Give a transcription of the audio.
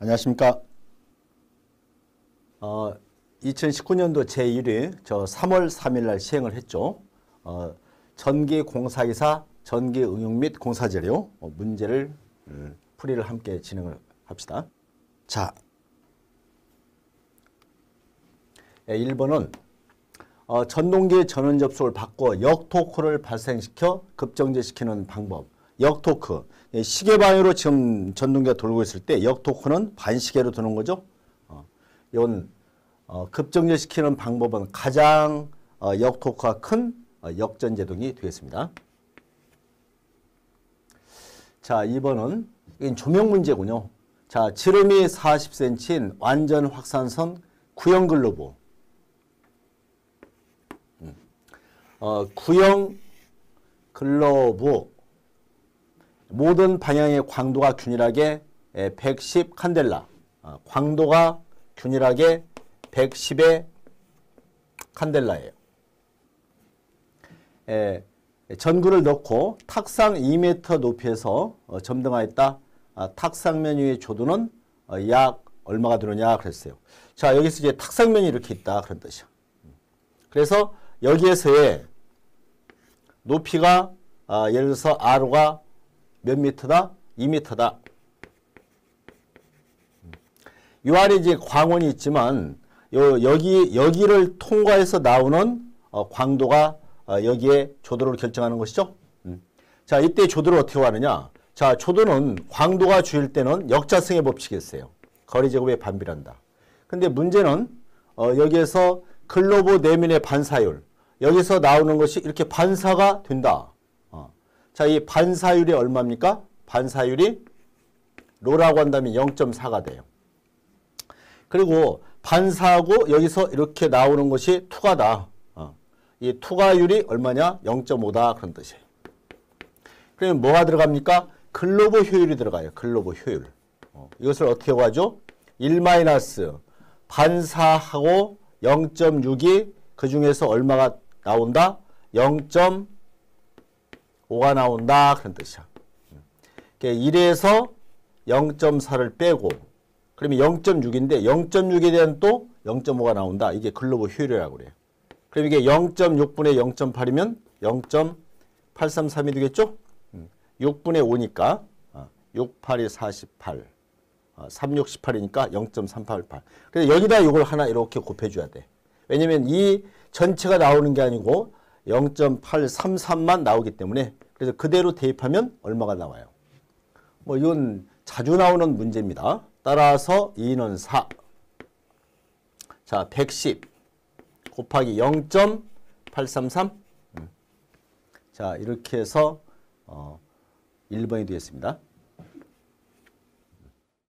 안녕하십니까. 어, 2019년도 제1회 저 3월 3일 날 시행을 했죠. 어, 전기 공사이사 전기 응용 및 공사 재료 어, 문제를 음, 풀이를 함께 진행을 합시다. 자, 예, 1번은 어, 전동기 전원 접속을 바꿔 역토크를 발생시켜 급정지시키는 방법. 역토크. 예, 시계 방향으로 지금 전동기가 돌고 있을 때 역토크는 반시계로 도는 거죠. 어, 이건 어, 급정지시키는 방법은 가장 어, 역토크가 큰 어, 역전 제동이 되겠습니다. 자, 2번은 이건 조명 문제군요. 자, 지름이 40cm인 완전 확산선 구형 글로브. 음. 어, 구형 글로브 모든 방향의 광도가 균일하게 110 칸델라. 어, 광도가 균일하게 110의 칸델라예요. 에, 전구를 넣고 탁상 2m 높이에서 어, 점등하였다. 아, 탁상면 위의 조도는 어, 약 얼마가 들어오냐 그랬어요. 자 여기서 이제 탁상면이 이렇게 있다 그런 뜻이야. 그래서 여기에서의 높이가 아, 예를 들어서 R가 몇 미터다? 2미터다. 이 안에 이제 광원이 있지만 요 여기 여기를 통과해서 나오는 어, 광도가 어, 여기에 조도를 결정하는 것이죠. 음. 자, 이때 조도를 어떻게 하느냐? 자, 조도는 광도가 주일 때는 역자성의 법칙이 있어요. 거리 제곱에 반비례한다. 근데 문제는 어, 여기에서 글로브 내면의 반사율 여기서 나오는 것이 이렇게 반사가 된다. 어. 자, 이 반사율이 얼마입니까? 반사율이 로라고 한다면 0.4가 돼요. 그리고 반사하고 여기서 이렇게 나오는 것이 투과다. 어. 이 투과율이 얼마냐? 0.5다 그런 뜻이에요. 그러면 뭐가 들어갑니까? 글로브 효율이 들어가요. 글로브 효율. 어. 이것을 어떻게 구하죠? 1 마이너스 반사하고 0.6이 그 중에서 얼마가 나온다? 0.5 가 나온다 그런 뜻이야. 1에서 0.4를 빼고 그러면 0.6인데 0.6에 대한 또 0.5가 나온다. 이게 글로브 효율이라고 그래요. 그럼 이게 0.6분의 0.8이면 0.833이 되겠죠? 6분의 5니까 6, 8이 48, 3, 6, 18이니까 0.388. 그래서 여기다 이걸 하나 이렇게 곱해줘야 돼. 왜냐면 이 전체가 나오는 게 아니고 0.833만 나오기 때문에 그래서 그대로 대입하면 얼마가 나와요. 뭐 이건 자주 나오는 문제입니다. 따라서 2는 4. 자, 110 곱하기 0.833. 자, 이렇게 해서 어, 1번이 되겠습니다.